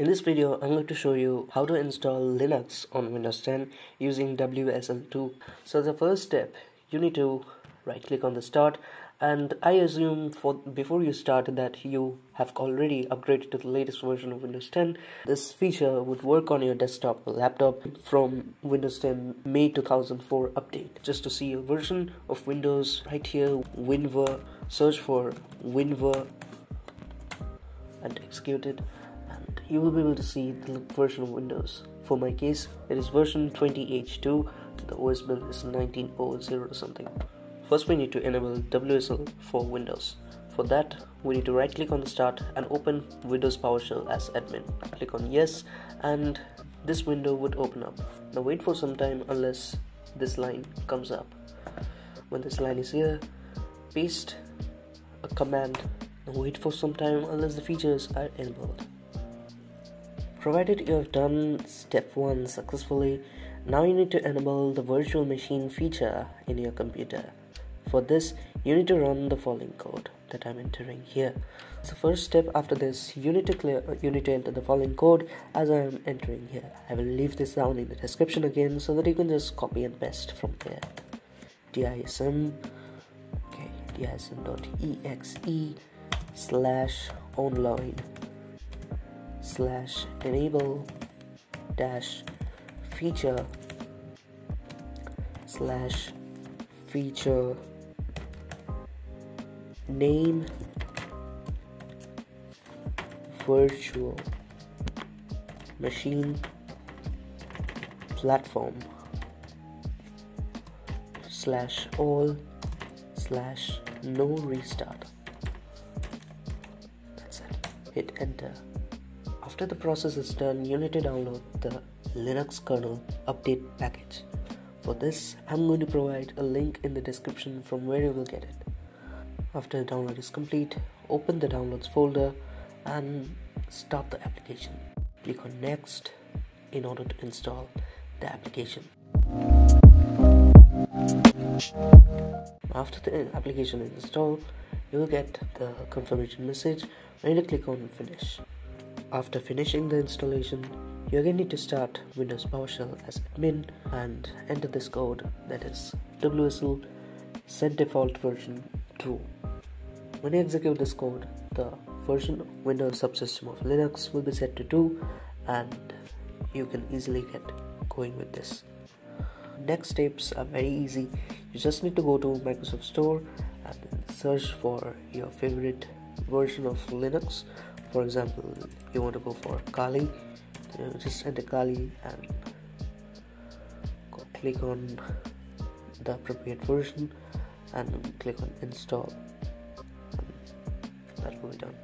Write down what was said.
In this video, I'm going to show you how to install Linux on Windows 10 using WSL2. So the first step, you need to right click on the start and I assume for before you start that you have already upgraded to the latest version of Windows 10. This feature would work on your desktop or laptop from Windows 10 May 2004 update. Just to see a version of Windows right here, WinVer, search for WinVer and execute it you will be able to see the version of Windows. For my case, it is version 20H2, the OS build is 1900 or something. First we need to enable WSL for Windows. For that, we need to right click on the start and open Windows PowerShell as admin. Click on yes and this window would open up. Now wait for some time unless this line comes up. When this line is here, paste a command and wait for some time unless the features are enabled. Provided you have done step 1 successfully, now you need to enable the virtual machine feature in your computer. For this, you need to run the following code that I'm entering here. So first step after this, you need to clear, you need to enter the following code as I am entering here. I will leave this down in the description again so that you can just copy and paste from there. DISM, okay, dism.exe slash online slash enable dash feature slash feature name virtual machine platform slash all slash no restart. That's it. Hit enter after the process is done you need to download the linux kernel update package for this i'm going to provide a link in the description from where you will get it after the download is complete, open the downloads folder and start the application. Click on next in order to install the application. After the application is installed, you will get the confirmation message and you click on finish. After finishing the installation, you again need to start Windows PowerShell as admin and enter this code that is WSL set default version 2. When you execute this code, the version Windows subsystem of Linux will be set to 2 and you can easily get going with this. Next steps are very easy. You just need to go to Microsoft Store and search for your favorite version of Linux. For example, you want to go for Kali, just enter Kali and click on the appropriate version and click on install. That will be done